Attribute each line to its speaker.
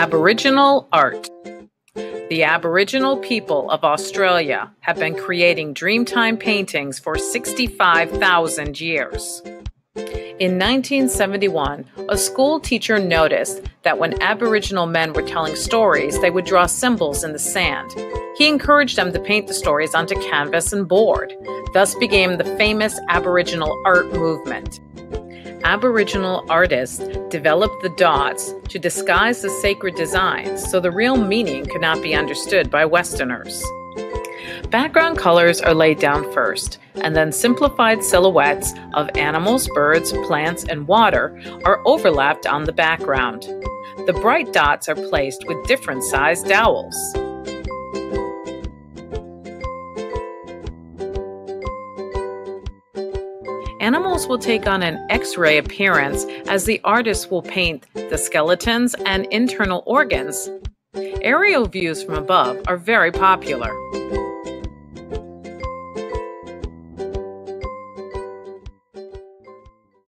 Speaker 1: Aboriginal art. The Aboriginal people of Australia have been creating Dreamtime paintings for 65,000 years. In 1971, a school teacher noticed that when Aboriginal men were telling stories, they would draw symbols in the sand. He encouraged them to paint the stories onto canvas and board. Thus began the famous Aboriginal art movement. Aboriginal artists developed the dots to disguise the sacred designs so the real meaning could not be understood by Westerners. Background colors are laid down first, and then simplified silhouettes of animals, birds, plants, and water are overlapped on the background. The bright dots are placed with different sized dowels. Animals will take on an X ray appearance as the artist will paint the skeletons and internal organs. Aerial views from above are very popular.